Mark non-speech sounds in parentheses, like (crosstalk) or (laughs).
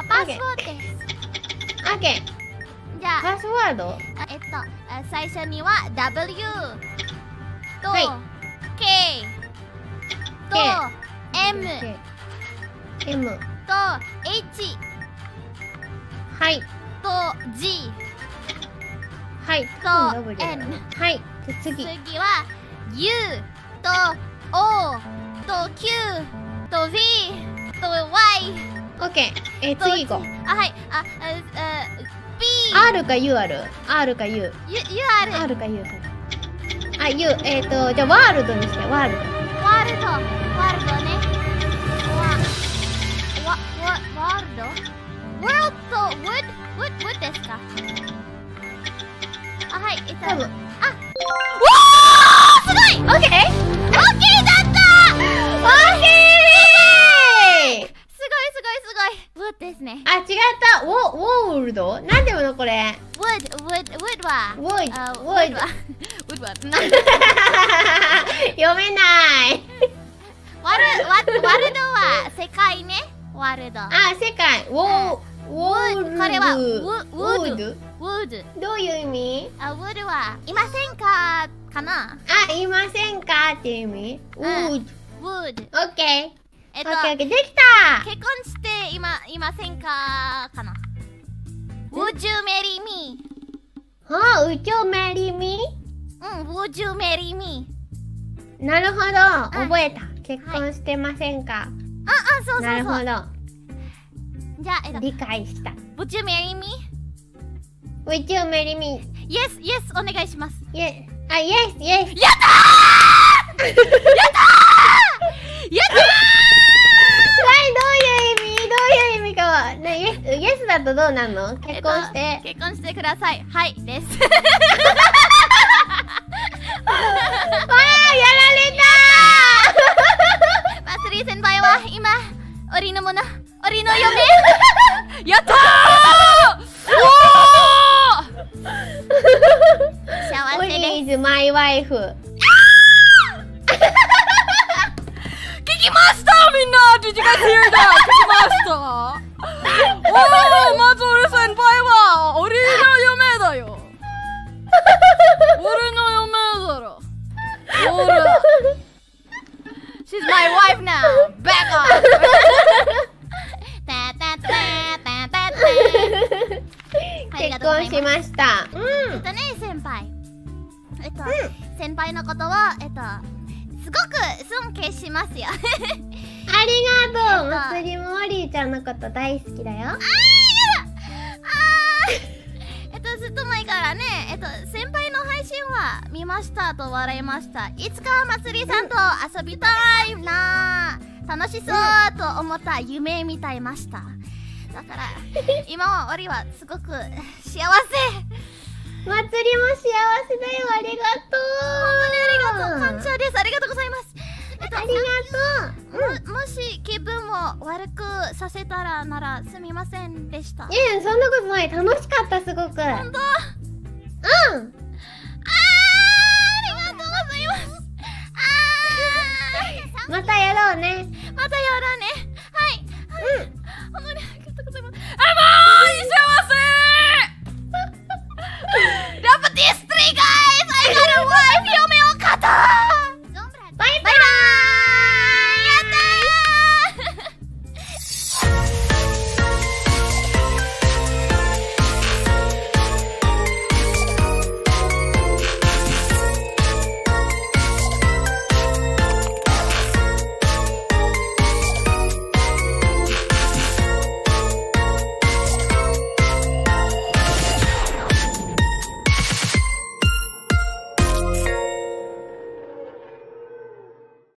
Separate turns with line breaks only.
はパスワードです。
オッケ
じゃあ
ーパスワード？
あえっとあ最初には W と、
はい。
K と M
M
と H
はい。
と G
はい。
と N
はい。じゃあ次。
次は U と O と Q と V と Y
オッケーえ次行こう。
あはい。あああ B
R か U ある？R か U
U, る。
R か U あ U えっ、ー、とじゃあワールドにしてワールド。
ワールド。ワールドね。わわわワールド？ワールド？Wood wood wood ですか？あはいえっと
多分。
あわーすごい！
オッケールドなんてのこれ
？Wood wood wood は
wood
あ
wood
は wood は
読めない。(laughs)
ワルワワルドは世界ね。ワルド。
あ世界。ウォーウォールド
これはウ
ウ
ウ
ォー
ード
ド
wood
どういう意味？
あ wood はいませんかかな？
あいませんかっていう意味？ウ
ん。
ォーオッケー
えっと
オッケーできた。
結婚していまいませんかかな？Would you marry me?
あうちょメリミ
うん Would you marry me?
なるほど
うん
覚えた結婚してませんか
ああそうそうそう
なるほど
じゃあえっと
理解した
Would you marry me?
Would you marry me?
Yes yes お願いします
Yes あ Yes Yes
やったーやった
はいどういう意味どういう意味かはねイエスイエスだとどうなんの結婚して、
えっと結婚してください。はいです。
わあやられた
マスリー先輩は今檻のもの檻の嫁。やったー。幸
ー。
せです
is my wife
聞きましたみんな。Did you guys hear that? 聞きま
婚しました。う
えっとね先輩。えっと、
う
先輩のことはえっとすごく尊敬しますよ。(laughs)
ありがとう。
えっと
まつりもオリーちゃんのこと大好きだよ。
あー (laughs) えっとずっと前からねえっと先輩の配信は見ましたと笑いました。いつかまつりさんと遊びたいな楽しそうと思った夢みたいましただから今は俺はすごく幸せ。
まつりも幸せだよありがとう。
ありがとう。感謝です。ありがとうございます。えっと
ありがとう。
ももし気分を悪くさせたらならすみませんでした。
いやそんなことない。楽しかったすごく。
本当？
うん。
ありがとうございます。あー
またやろうね。
またやろうね